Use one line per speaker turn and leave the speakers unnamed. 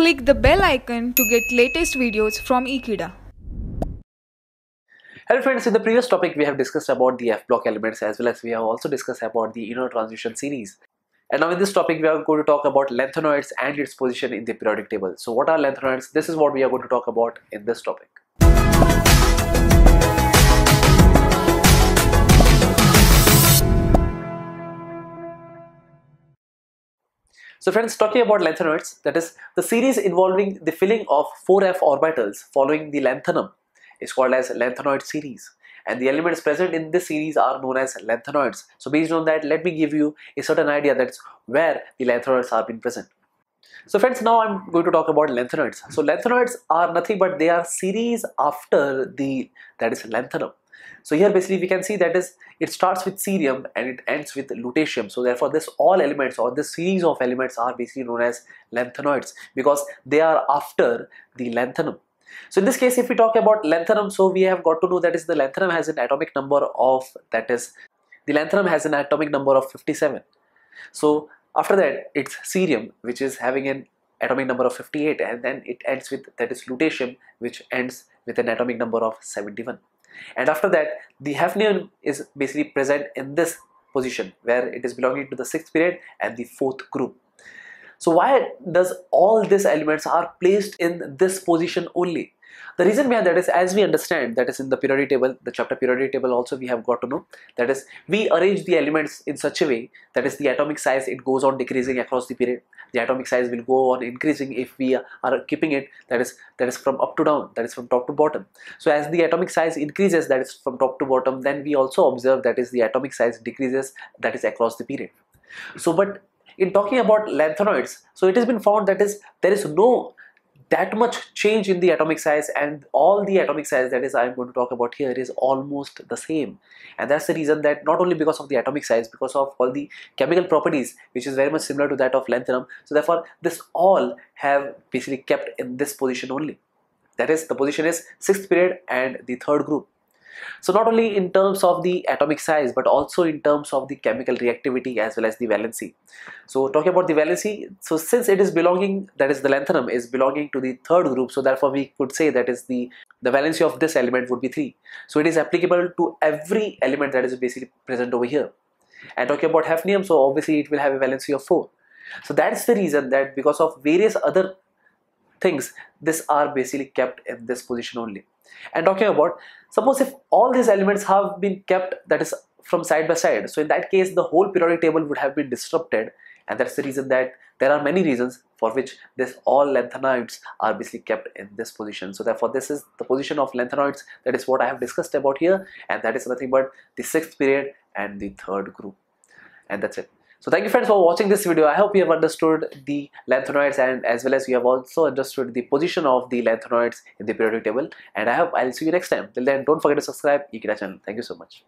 Click the bell icon to get latest videos from Ekeeda.
Hello friends, in the previous topic we have discussed about the F-block elements as well as we have also discussed about the inner transition series. And now in this topic we are going to talk about lanthanoids and its position in the periodic table. So what are lanthanoids? This is what we are going to talk about in this topic. So friends, talking about lanthanoids, that is the series involving the filling of 4f orbitals following the lanthanum is called as lanthanoid series and the elements present in this series are known as lanthanoids. So based on that, let me give you a certain idea that's where the lanthanoids are being present. So friends, now I'm going to talk about lanthanoids. So lanthanoids are nothing but they are series after the, that is lanthanum. So here basically we can see that is it starts with cerium and it ends with lutetium. So therefore this all elements or this series of elements are basically known as lanthanoids because they are after the lanthanum. So in this case if we talk about lanthanum so we have got to know that is the lanthanum has an atomic number of that is the lanthanum has an atomic number of 57. So after that it's cerium which is having an atomic number of 58 and then it ends with that is lutetium which ends with an atomic number of 71 and after that the hafnium is basically present in this position where it is belonging to the sixth period and the fourth group so why does all these elements are placed in this position only? The reason behind that is as we understand that is in the periodic table the chapter periodic table also we have got to know. That is we arrange the elements in such a way that is the atomic size it goes on decreasing across the period. The atomic size will go on increasing if we are keeping it that is that is from up to down that is from top to bottom. So as the atomic size increases that is from top to bottom then we also observe that is the atomic size decreases that is across the period. So but in talking about lanthanoids so it has been found that is there is no that much change in the atomic size and all the atomic size that is I'm going to talk about here is almost the same. And that's the reason that not only because of the atomic size because of all the chemical properties which is very much similar to that of lanthanum so therefore this all have basically kept in this position only. That is the position is sixth period and the third group so not only in terms of the atomic size but also in terms of the chemical reactivity as well as the valency. So talking about the valency, so since it is belonging, that is the lanthanum is belonging to the third group, so therefore we could say that is the, the valency of this element would be 3. So it is applicable to every element that is basically present over here. And talking about hafnium, so obviously it will have a valency of 4. So that's the reason that because of various other things, this are basically kept in this position only. And talking about, suppose if all these elements have been kept that is from side by side, so in that case the whole periodic table would have been disrupted and that's the reason that there are many reasons for which this all lanthanoids are basically kept in this position. So therefore this is the position of lanthanoids that is what I have discussed about here and that is nothing but the sixth period and the third group and that's it. So thank you friends for watching this video. I hope you have understood the lanthanoids and as well as you have also understood the position of the lanthanoids in the periodic table. And I hope I'll see you next time. Till then, don't forget to subscribe Ekeeda channel. Thank you so much.